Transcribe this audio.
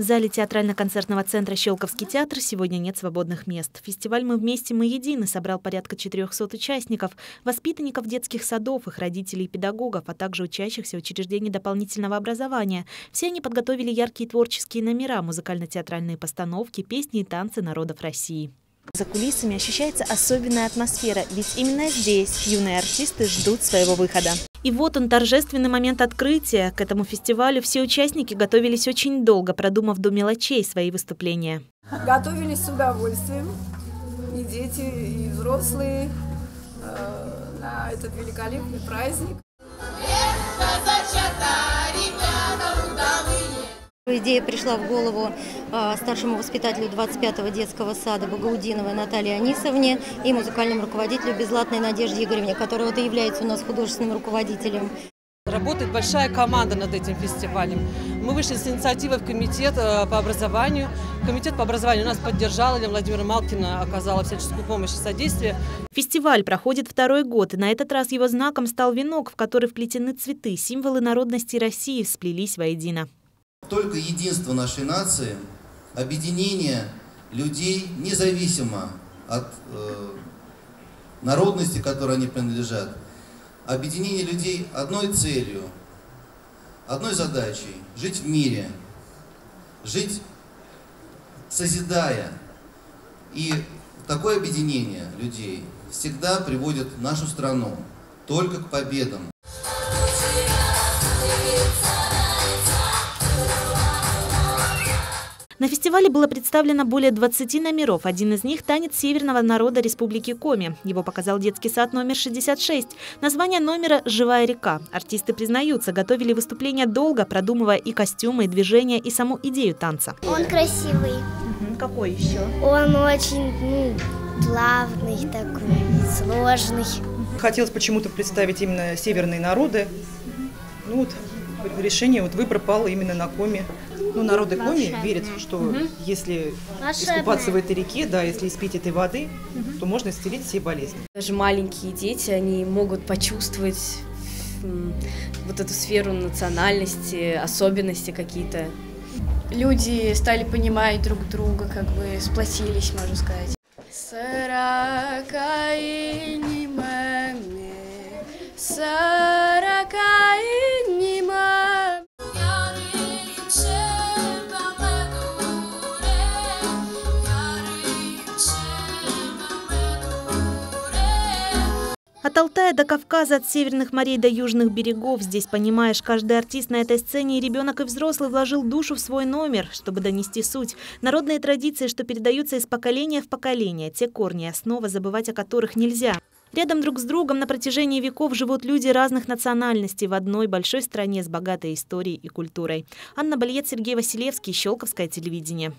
В зале театрально-концертного центра «Щелковский театр» сегодня нет свободных мест. Фестиваль «Мы вместе, мы едины» собрал порядка 400 участников, воспитанников детских садов, их родителей и педагогов, а также учащихся учреждений дополнительного образования. Все они подготовили яркие творческие номера, музыкально-театральные постановки, песни и танцы народов России. За кулисами ощущается особенная атмосфера, ведь именно здесь юные артисты ждут своего выхода. И вот он, торжественный момент открытия. К этому фестивалю все участники готовились очень долго, продумав до мелочей свои выступления. Готовились с удовольствием. И дети, и взрослые э, на этот великолепный праздник. Идея пришла в голову э, старшему воспитателю 25-го детского сада Багаудиновой Наталье Анисовне и музыкальному руководителю Безлатной Надежде Игоревне, которая вот и является у нас художественным руководителем. Работает большая команда над этим фестивалем. Мы вышли с инициативой в комитет э, по образованию. Комитет по образованию нас поддержал, Елена Владимировна Малкина оказала всяческую помощь и содействие. Фестиваль проходит второй год, и на этот раз его знаком стал венок, в который вплетены цветы, символы народности России сплелись воедино. Только единство нашей нации, объединение людей, независимо от э, народности, которой они принадлежат, объединение людей одной целью, одной задачей – жить в мире, жить созидая. И такое объединение людей всегда приводит нашу страну только к победам. На фестивале было представлено более 20 номеров. Один из них – танец северного народа Республики Коми. Его показал детский сад номер 66. Название номера «Живая река». Артисты признаются, готовили выступление долго, продумывая и костюмы, и движения, и саму идею танца. Он красивый. Угу. Какой еще? Он очень ну, плавный такой, сложный. Хотелось почему-то представить именно северные народы. Ну вот решение, вот выбор пал именно на коме. Ну, народы Коми верят, что угу. если искупаться в этой реке, да, если испить этой воды, угу. то можно исцелить все болезни. Даже маленькие дети, они могут почувствовать вот эту сферу национальности, особенности какие-то. Люди стали понимать друг друга, как бы сплотились, можно сказать. От Алтая до Кавказа, от северных морей до южных берегов. Здесь, понимаешь, каждый артист на этой сцене, и ребенок, и взрослый, вложил душу в свой номер, чтобы донести суть. Народные традиции, что передаются из поколения в поколение, те корни, основа, забывать о которых нельзя. Рядом друг с другом на протяжении веков живут люди разных национальностей в одной большой стране с богатой историей и культурой. Анна Бальет, Сергей Василевский, Щелковское телевидение.